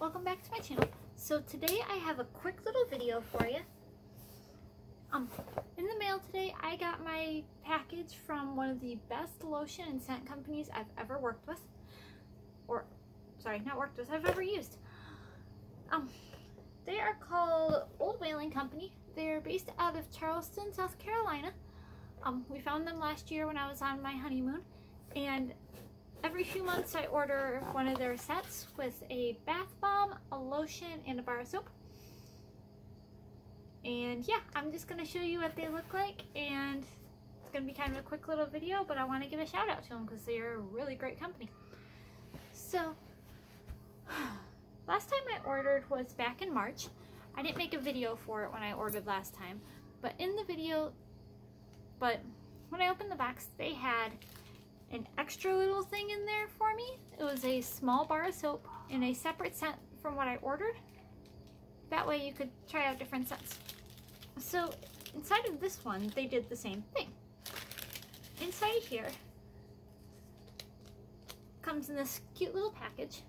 welcome back to my channel. So today I have a quick little video for you. Um, in the mail today I got my package from one of the best lotion and scent companies I've ever worked with. Or, sorry, not worked with, I've ever used. Um, they are called Old Whaling Company. They're based out of Charleston, South Carolina. Um, we found them last year when I was on my honeymoon and every few months I order one of their sets with a bath bomb, a lotion, and a bar of soap. And yeah, I'm just going to show you what they look like and it's going to be kind of a quick little video, but I want to give a shout out to them because they're a really great company. So, last time I ordered was back in March. I didn't make a video for it when I ordered last time, but in the video, but when I opened the box, they had an extra little thing in there for me. It was a small bar of soap in a separate scent from what I ordered. That way you could try out different scents. So inside of this one, they did the same thing. Inside here comes in this cute little package,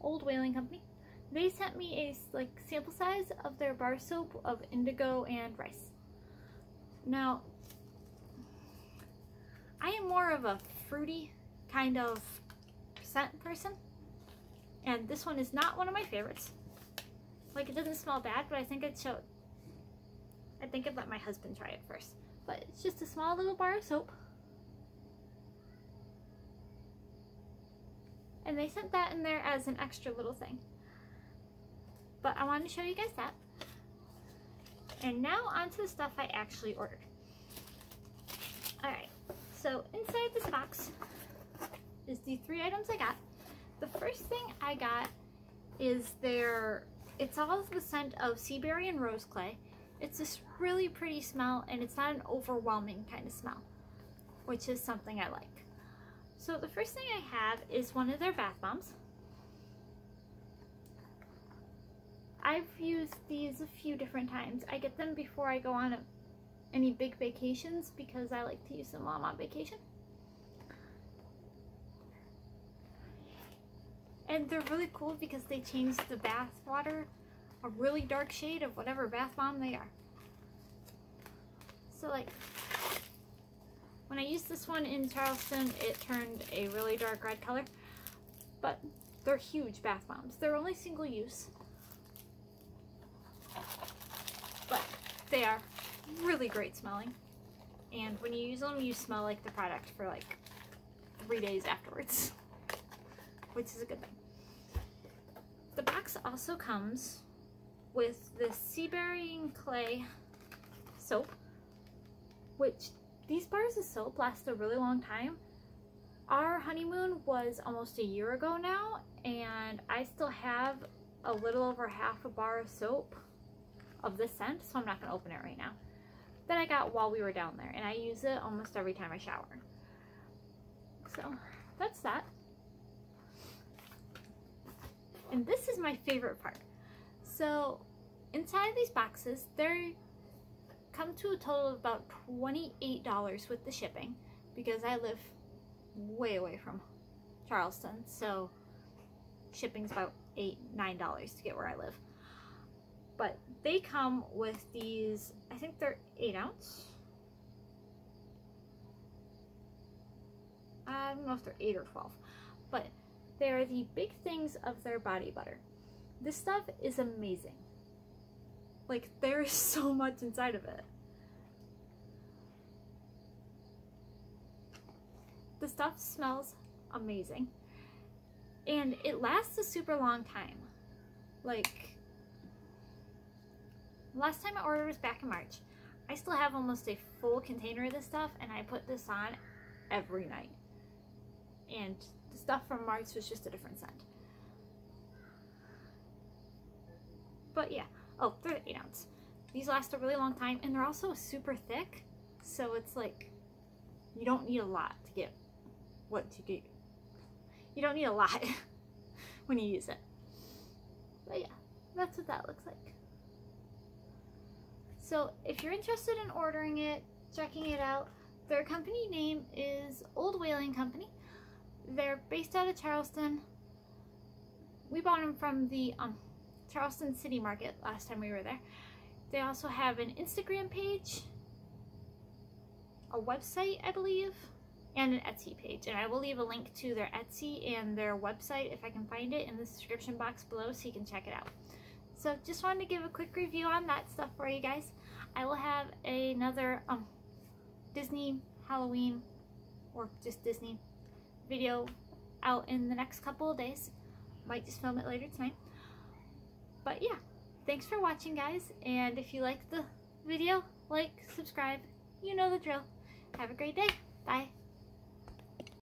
Old Whaling Company. They sent me a like sample size of their bar soap of indigo and rice. Now, I am more of a fruity kind of scent person. And this one is not one of my favorites. Like, it doesn't smell bad, but I think I'd show... I think I'd let my husband try it first. But it's just a small little bar of soap. And they sent that in there as an extra little thing. But I wanted to show you guys that. And now onto the stuff I actually ordered. So inside this box is the three items I got. The first thing I got is their, it's all the scent of sea berry and rose clay. It's this really pretty smell and it's not an overwhelming kind of smell, which is something I like. So the first thing I have is one of their bath bombs. I've used these a few different times. I get them before I go on a any big vacations because I like to use them while I'm on vacation. And they're really cool because they change the bath water a really dark shade of whatever bath bomb they are. So like, when I used this one in Charleston, it turned a really dark red color. But they're huge bath bombs. They're only single use. But they are really great smelling. And when you use them, you smell like the product for like three days afterwards, which is a good thing. The box also comes with this sea berry and clay soap, which these bars of soap last a really long time. Our honeymoon was almost a year ago now, and I still have a little over half a bar of soap of this scent, so I'm not going to open it right now that I got while we were down there. And I use it almost every time I shower. So that's that. And this is my favorite part. So inside of these boxes, they come to a total of about $28 with the shipping because I live way away from Charleston. So shipping's about eight, nine dollars to get where I live. But they come with these, I think they're 8 ounce. I don't know if they're 8 or 12. But they're the big things of their body butter. This stuff is amazing. Like, there is so much inside of it. The stuff smells amazing. And it lasts a super long time. Like, Last time I ordered was back in March. I still have almost a full container of this stuff and I put this on every night. And the stuff from March was just a different scent. But yeah, oh, they're 8 ounce. These last a really long time and they're also super thick. So it's like, you don't need a lot to get what you get. You don't need a lot when you use it. But yeah, that's what that looks like. So if you're interested in ordering it, checking it out, their company name is Old Whaling Company. They're based out of Charleston. we bought them from the um, Charleston City Market last time we were there. They also have an Instagram page, a website, I believe, and an Etsy page. And I will leave a link to their Etsy and their website if I can find it in the description box below so you can check it out. So just wanted to give a quick review on that stuff for you guys. I will have another um, Disney Halloween or just Disney video out in the next couple of days. Might just film it later tonight. But yeah, thanks for watching guys. And if you like the video, like, subscribe. You know the drill. Have a great day. Bye.